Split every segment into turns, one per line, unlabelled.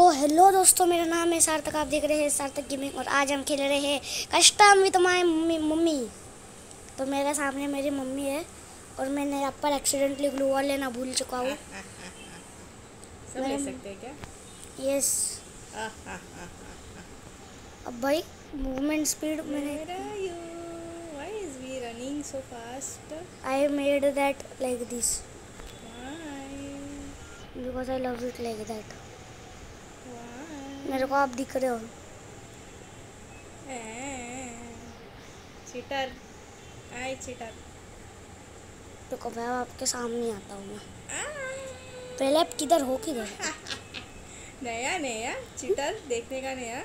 तो हेलो दोस्तों मेरा नाम है सार्थक आप देख रहे हैं सार्थक गेमिंग और आज हम खेल रहे हैं custom with my mummy mummy तो मेरे सामने मेरी मम्मी है और मैंने यहाँ पर एक्सीडेंटली ग्लू वॉल लेना भूल चुका हूँ
सब ले सकते हैं क्या
यस अब भाई मूवमेंट स्पीड मैंने
running so fast?
I made that like this
Why?
Because I love it like that
Why?
मेरे को आप दिख रहे हो।
चीटर आई चीटर
तो मैं आपके सामने आता हूँ मैं। पहले आप किधर हो किधर?
नया नया चीटर देखने का नया।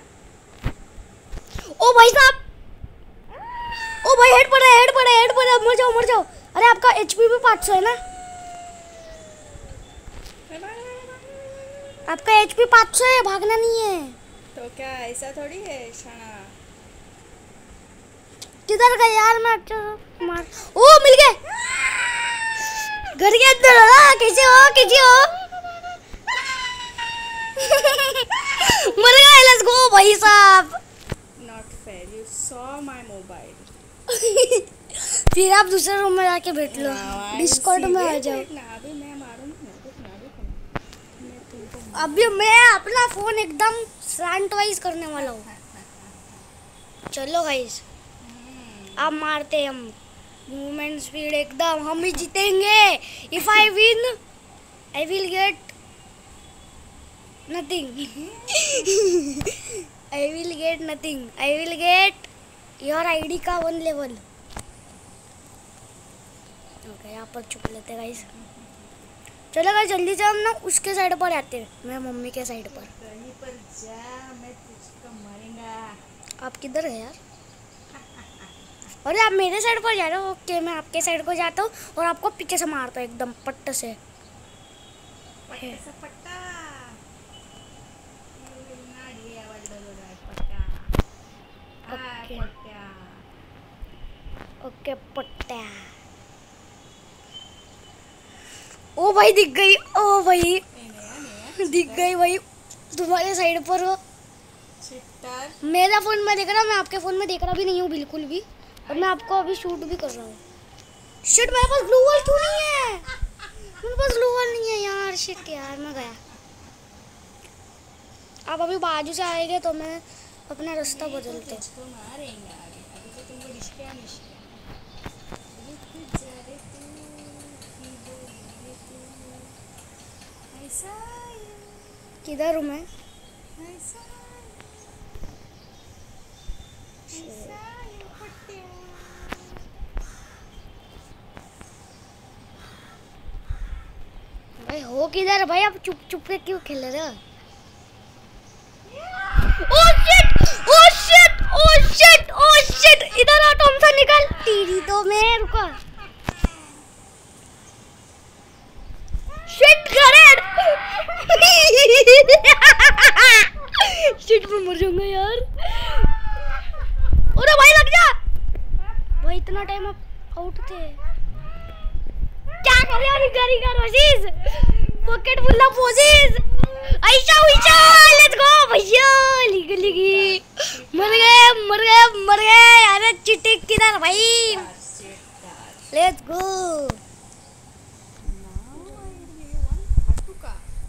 ओ भाई साहब! ओ भाई हेड पड़ा हेड पड़ा हेड पड़ा मर जाओ मर जाओ। अरे आपका एचपी भी पाँच सौ है ना? आपका एच पी पाँच सौ है भागना नहीं है।
तो क्या ऐसा थोड़ी है शाना?
किधर गए यार मैं अच्छा मार ओ मिल गए। घर के अंदर कैसे हो कैसे हो? मर गए लेट्स गो भाई साहब।
Not fair you saw my mobile
फिर आप दूसरे रूम में जाके बैठ लो। डिस्कॉर्ड में आ जाओ
अभी मैं मारूँगी ना रुक ना रुक ना मैं तुमको
अभी मैं अपना फ़ोन एकदम स्लैंट वाइज करने वाला हूँ। चलो गाइस अब मारते हम। मूवमेंट स्पीड एकदम, हम ही जीतेंगे। If I win I will get nothing I will get nothing I will get your ID का वन लेवल ओके यहाँ पर चुप लेते गाइस चलो गाइस जल्दी से हम ना उसके साइड पर आते हैं मैं मम्मी के साइड पर।
पर जा मैं तुझको मारूँगा।
आप किधर है यार? अरे आप मेरे साइड पर जा रहे हो? ओके मैं आपके साइड को जाता हूँ और आपको पीछे से मारता हूँ एकदम पट्ट से।
पट्टा सा पट्टा.
ओके पट्टा। ओ भाई दिख गई। ओ भाई दिख गई भाई। तुम्हारे साइड पर हो। मेरा फ़ोन में देख रहा मैं आपके फ़ोन में देख रहा भी नहीं हूँ बिल्कुल भी और मैं आपको अभी शूट भी कर रहा हूँ। शिट मेरे पास ग्लू वॉल क्यों नहीं है? मेरे पास ग्लू वॉल नहीं है यार। शिट यार मैं गया। आप अभी बाजू से आएँगे तो मैं अपना रास्ता बदलता किधर हूँ मैं? भाई हो किधर? भाई आप चुप चुप के क्यों खेल रहे हो oh shit oh shit oh shit oh shit इधर आ टॉमसन निकल तेरी तो मैं रुका शिट ग्रेनेड शिट में मर जाऊँगा यार। अरे भाई लग जा। भाई, इतना टाइम आप आउट थे। क्या कर रहे हो गरी का rosies? Pocket full of posies Ayesha वैसा लेट्स गो भैया लिगी लिगी मर गए मर गए मर गए अरे चिट्टी किधर भाई लेट्स गो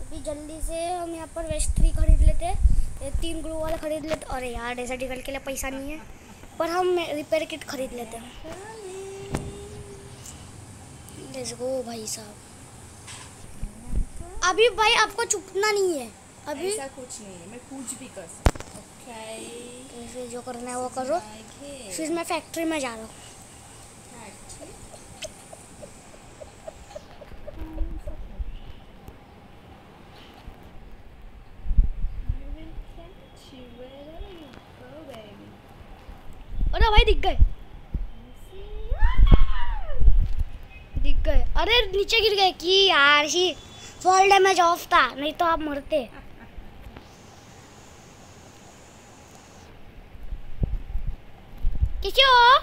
अभी जल्दी से हम यहाँ पर वेस्ट थ्री खरीद लेते हैं ये तीन ग्लू वाले खरीद लेते। अरे यार डेजर्टिकल के लिए पैसा नहीं है पर हम रिपेयर किट खरीद लेते हैं। लेट्स गो भाई साहब। अभी भाई आपको चुपना नहीं है। अभी
ऐसा कुछ नहीं है मैं कुछ भी कर सकता ओके
ऐसे जो करना है वो करो। फिर मैं फैक्ट्री में जा रहा हूँ। अरे भाई, दिख गए। दिख गए। अरे, नीचे गिर गए कि यार ही फॉल डैमेज ऑफ़ था, नहीं तो आप मरते। किसी हो?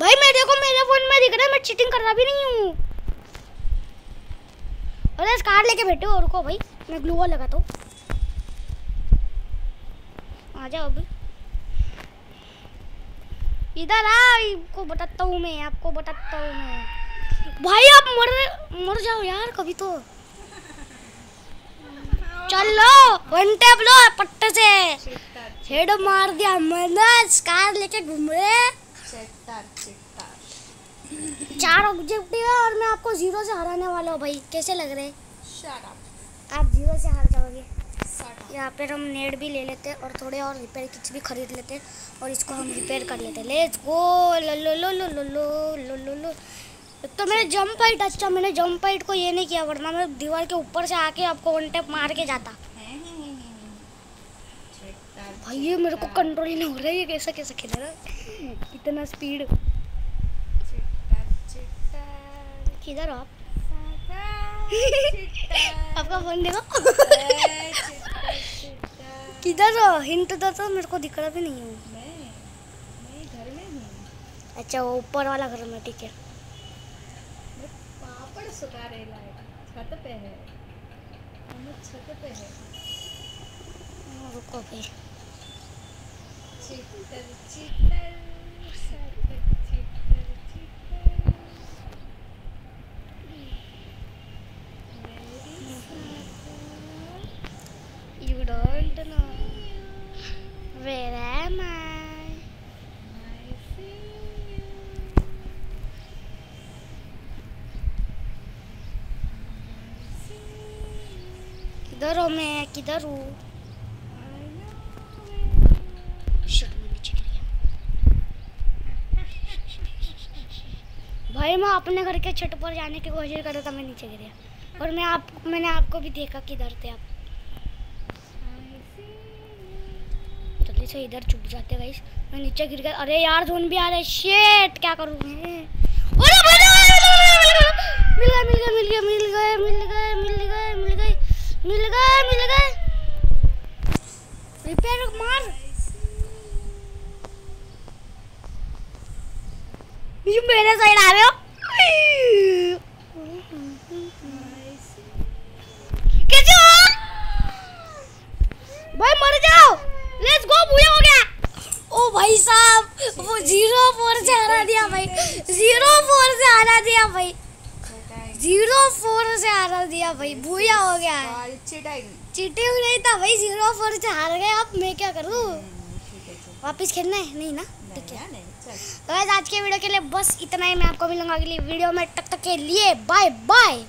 भाई मेरे को मेरे फ़ोन में दिख रहा है, मैं चीटिंग कर रहा भी नहीं हूँ। अरे कार लेके बैठे हो, रुको भाई, मैं ग्लू वॉल लगाता हूँ। आ जाओ अभी इधर आ आपको बताता हूँ मैं आपको बताता हूँ मैं। भाई आप मर मर जाओ यार कभी तो। चल लो वन टैप लो पट्टे से। हेड मार दिया मैंने कार लेके घूम रहे चार ऑब्जेक्टिव है और मैं आपको ज़ीरो से हराने वाला हूँ भाई। कैसे लग रहे आप ज़ीरो से हार जाओगे। यहाँ पर हम नेट भी ले लेते हैं और थोड़े और रिपेयर किट्स भी खरीद लेते हैं और इसको हम रिपेयर कर लेते हैं। लेट्स गो लो लो लो लो लो लो लो लो लो तो मैंने जंप हाइट अच्छा मैंने जंप हाइट को ये नहीं किया वरना मैं दीवार के ऊपर से आके आपको वन टैप मार के जाता भाई ये मेरे को कंट्रोल ही नहीं हो रहा है ये कैसा कैसा खेल रहा है इतना स्पीड किधर हो आप आपका फ़ोन देखो किधर हिंट दो तो मेरे को दिख रहा भी नहीं हूँ।
मैं मैं घर में हूँ
अच्छा वो ऊपर वाला घर में, ठीक है।
पापड़ सुखा रेला है छत पे है हम छत पे है
रुको भाई
चिट्टर चिट्टर चिट्टर चिट्टर चिट्टर मेरी
You don't know where am I?
I see you
किधर हूँ मैं? किधर हूँ? भाई, मैं अपने घर के छत पर जाने की कोशिश कर रहा था, मैं नीचे गिर गया। और मैं आप, मैंने आपको भी देखा किधर थे आप। जल्दी से इधर छुप जाते गाइस मैं नीचे गिर गया। अरे यार जोन भी आ रहे शेट क्या करूँ मैं? अरे भाई, मिल गए मिल गए मिल गए मिल गए मिल गए मिल गए मिल गए मिल गए रिपेयर मार। ये मेरे साइड आ रहे हो कैसे हो भाई मर जाओ लेट्स गो बुया हो गया ओ भाई साहब वो ज़ीरो फोर से हरा दिया भाई। ज़ीरो फोर से हरा दिया भाई। ज़ीरो फोर से हरा दिया भाई बुया हो गया है।
चिटाई
चीटिंग नहीं था भाई ज़ीरो फोर से हार गए। अब मैं क्या करूँ?
है चल
वापस खेलना है? नहीं ना? ठीक है। तो आज के वीडियो के लिए बस इतना ही। मैं आपको मिलूँगा अगली वीडियो में। तब तक के लिए बाय बाय